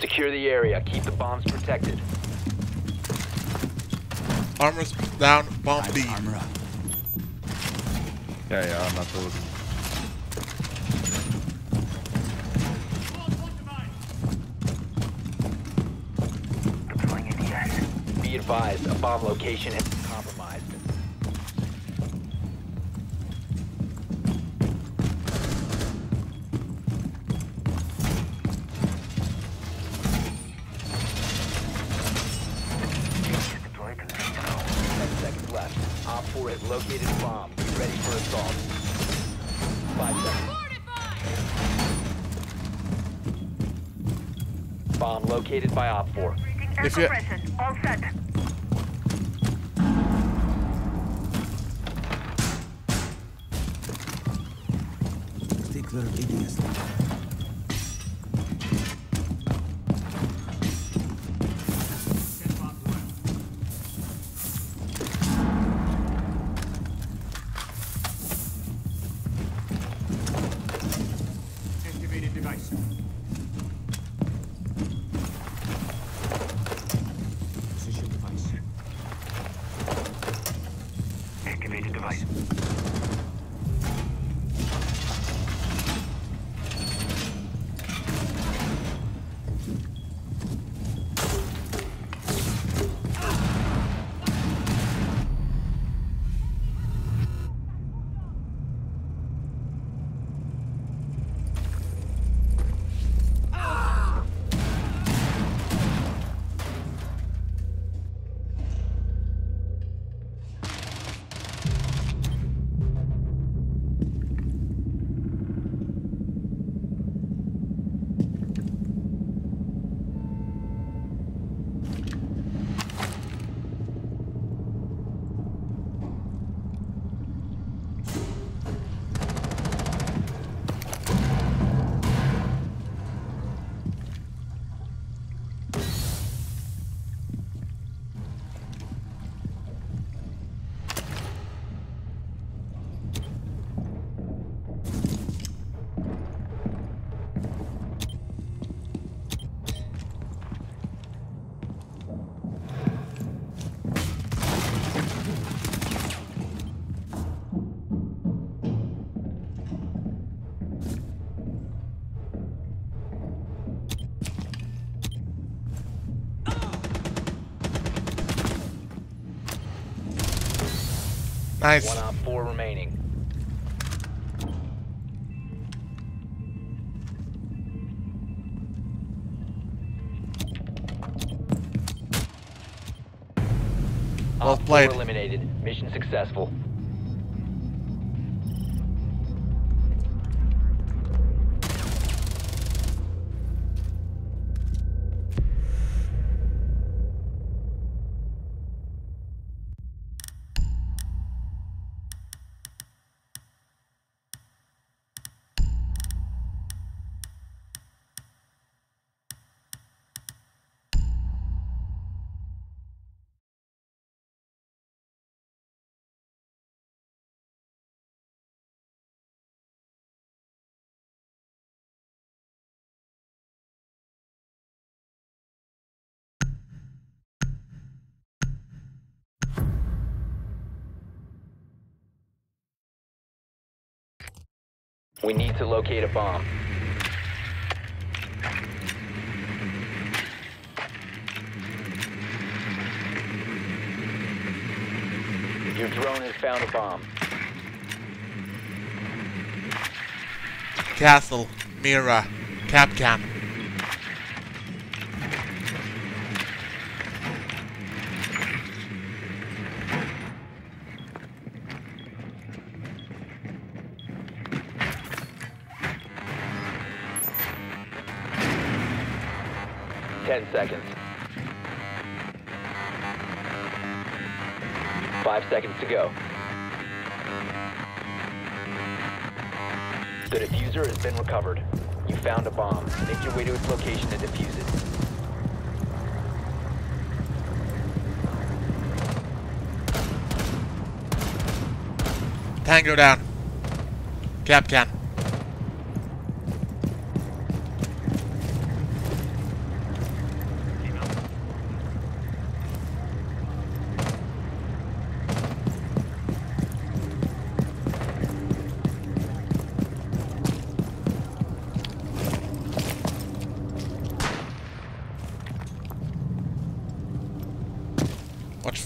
Secure the area. Keep the bombs protected. Armor's down, bomb B. Armor up. Ja, ja, natuurlijk. Be advised, a bomb location has by Op 4. If you All set. Nice. One Op 4 remaining. Well Op 4 played. eliminated. Mission successful. We need to locate a bomb. Your drone has found a bomb. Castle, Mira, Kapkan. 10 seconds. Five seconds to go. The diffuser has been recovered. You found a bomb. Make your way to its location and defuse it. Tango down. Kapkan.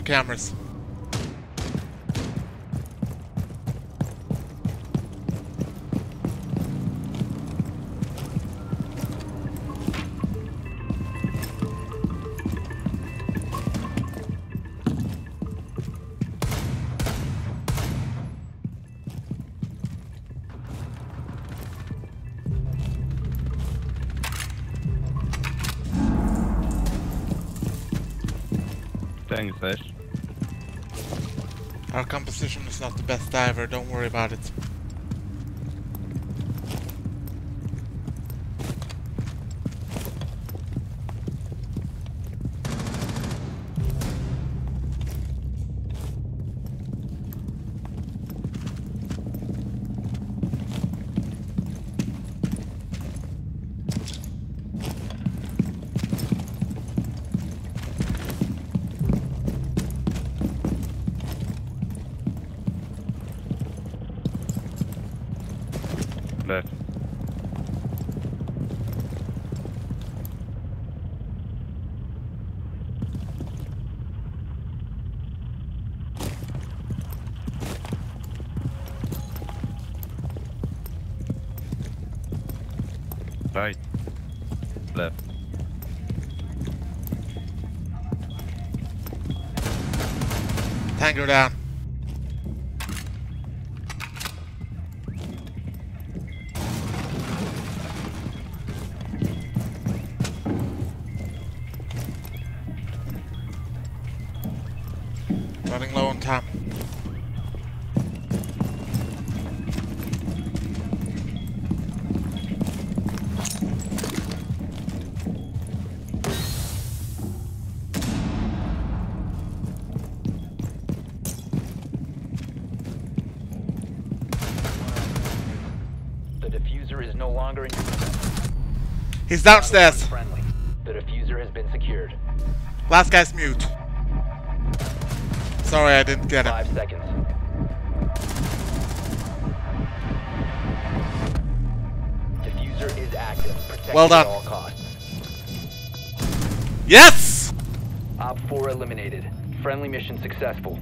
For cameras. Either, don't worry about it. Left. Right. Left. Tango down. He's downstairs. The diffuser has been secured. Last guy's mute. Sorry, I didn't get him. Five seconds. Diffuser is active. Protect Well done. at all costs. Yes! Op 4 eliminated. Friendly mission successful.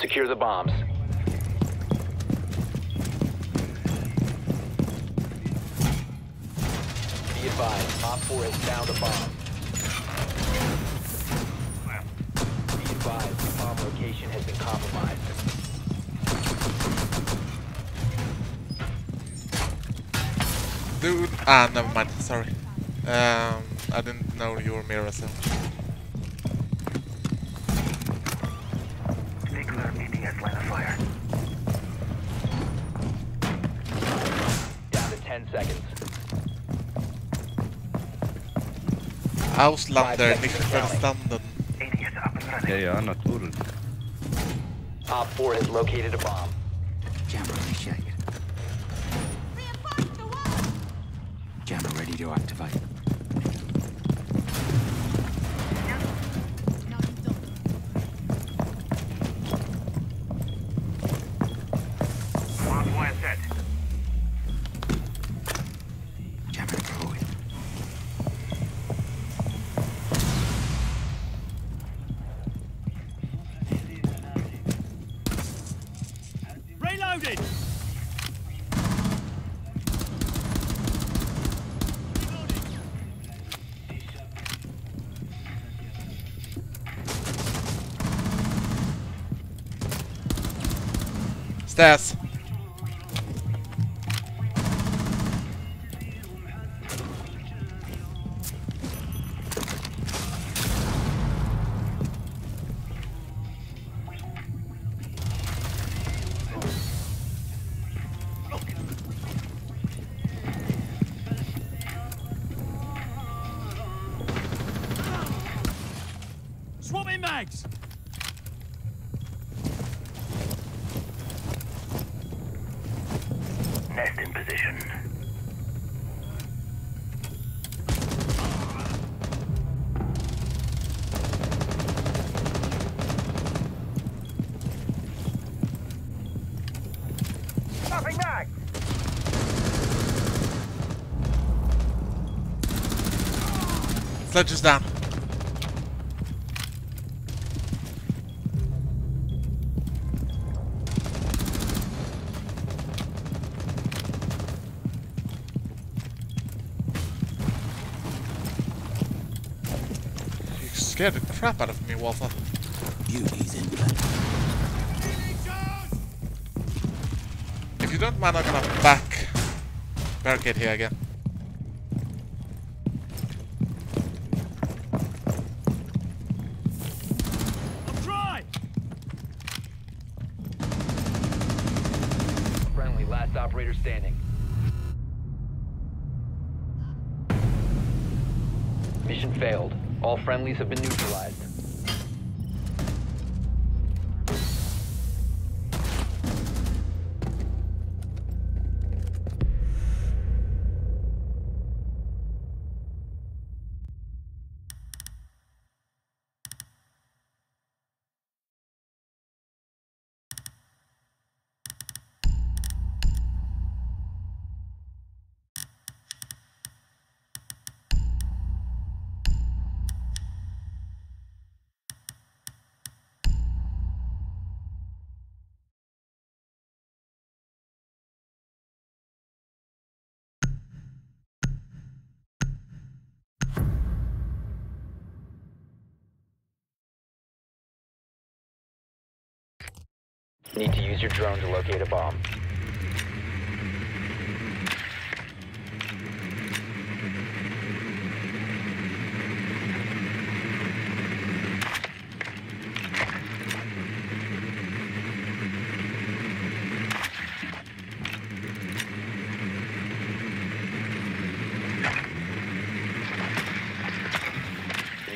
Secure the bombs. Be advised, Op 4 has found a bomb. Be advised, the bomb location has been compromised. Dude. Ah, never mind. Sorry. Um, I didn't know you were Mira, so. Stay clear of ADS line of fire. Down to 10 seconds. Auslander, nicht verstanden. ADS up and. Ja, ja, natuurlijk. Op 4 has located a bomb. Stairs. Sledge is down. You scared the crap out of me, Walter. Beauty's in. If you don't mind, I'm gonna back barricade here again. Operator standing. Mission failed. All friendlies have been neutralized. Need to use your drone to locate a bomb.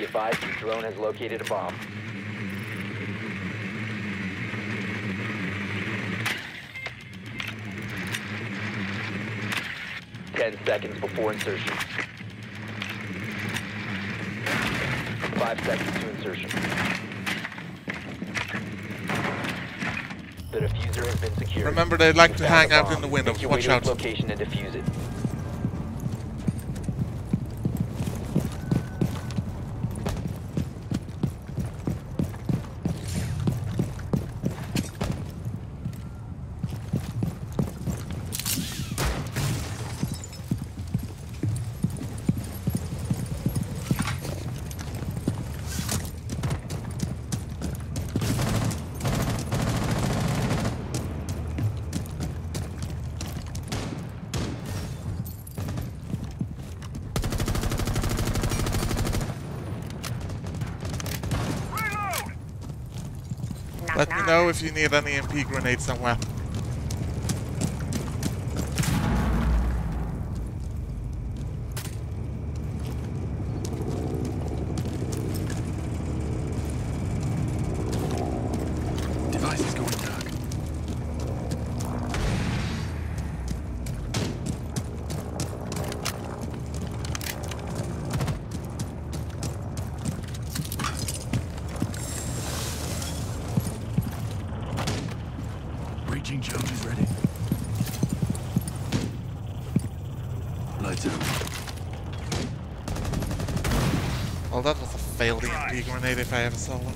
Advised your drone has located a bomb. Ten seconds before insertion. Five seconds to insertion. The diffuser has been secured. Remember, they'd like to hang out in the windows. Make your way Watch out. location and defuse it. Let me know if you need any MP grenades somewhere is going dark. Breaching charges ready. Lights out. Well, that was a failed EMP grenade if I ever saw one.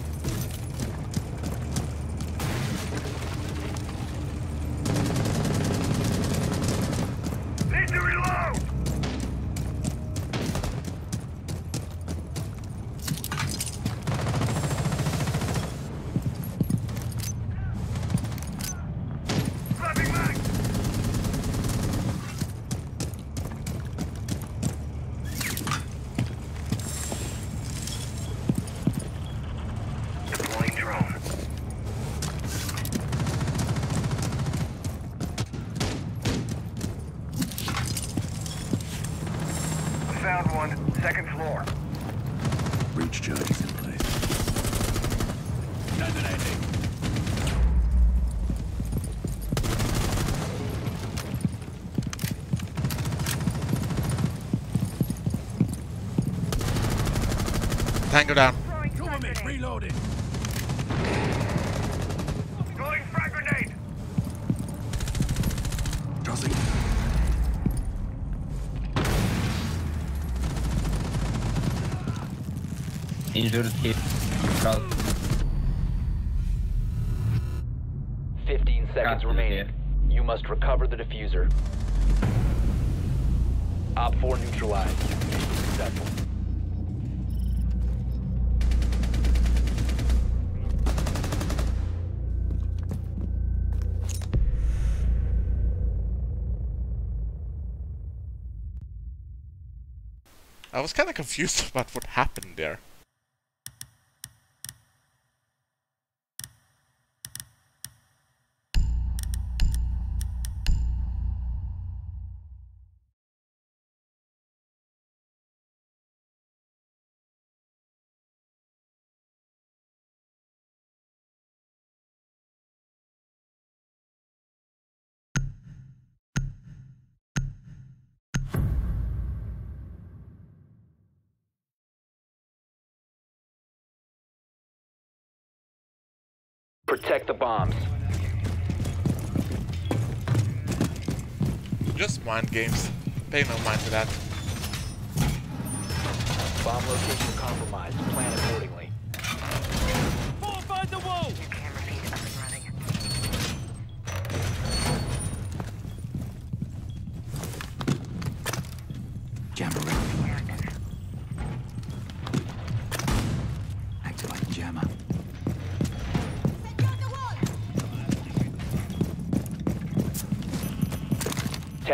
Need to reload! Slapping mag! Deploying drone. Found one. Second floor. Breach charges in place. Detonating! Tango down. Cover me! Reloading! Throwing frag grenade. Tossing. Injured hit. Cal- 15 seconds Gotcha, remaining. You must recover the diffuser. Op 4 neutralized. Mission successful. I was kind of confused about what happened there. Protect the bombs. Just mind games. Pay no mind to that. Bomb location compromised. Plan accordingly.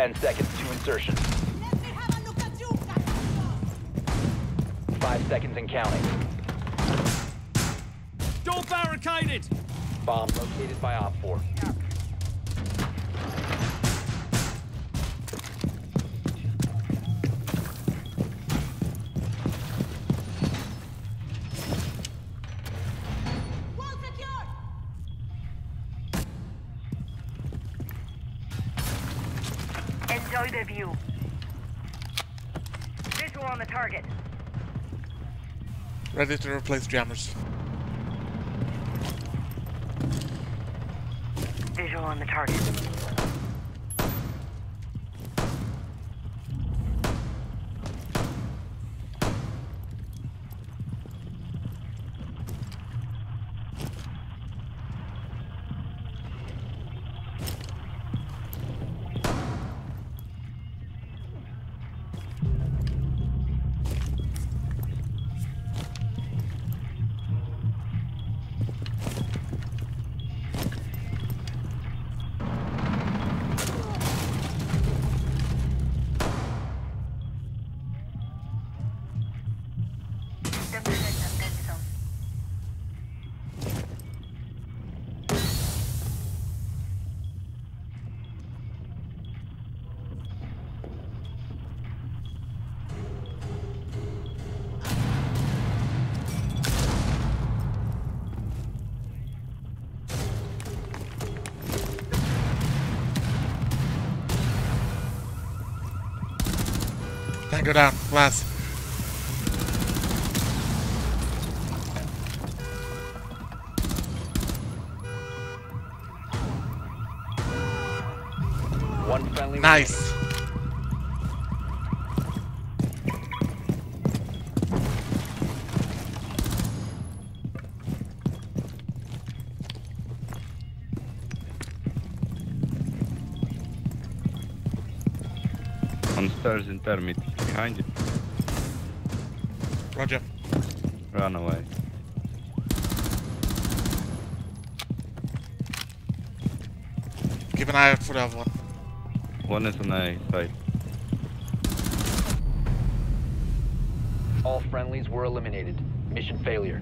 10 seconds to insertion. Five seconds and counting. Door barricaded! Bomb located by Op 4. Enjoy the view. Visual on the target. Ready to replace jammers. Visual on the target. Down. Glass. One friendly. Nice. On stairs in Thermite. Behind you. Roger. Run away. Keep an eye out for the other one. One is on A side. All friendlies were eliminated. Mission failure.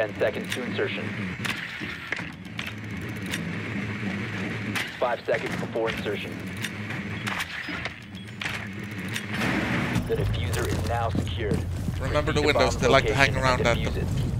Ten seconds to insertion. Five seconds before insertion. The diffuser is now secured. Remember the Proceed windows, they like to hang around and at defuse them. it.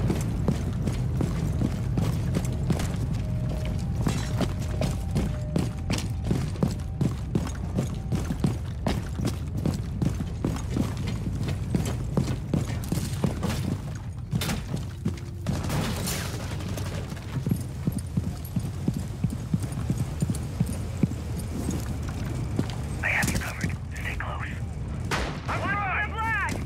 I have you covered. Stay close. I'm right. blast!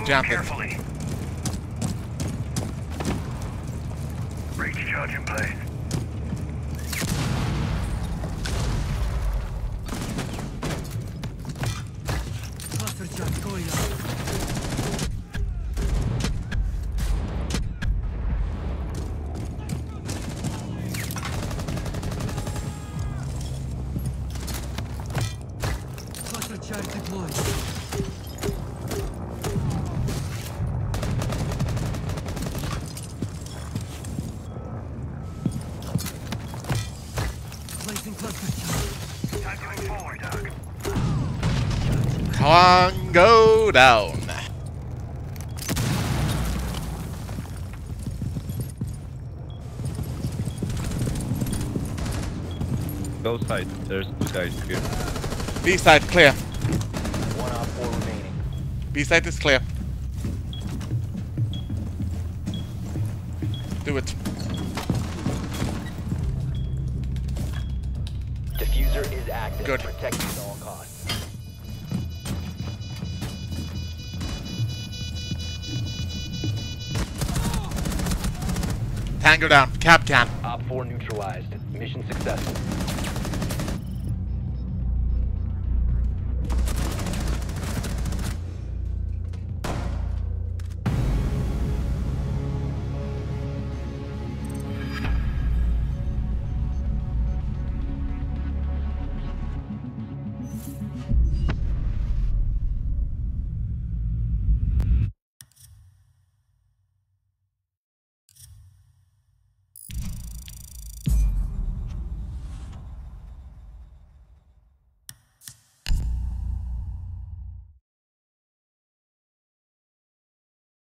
We They're move jumping. carefully. Breach charge in place. Cluster charge going out. Cluster charge deployed. On, go down. Go side. There's two guys here. B side clear. One op four remaining. B side is clear. Tango down. Kapkan. Op 4 neutralized. Mission successful.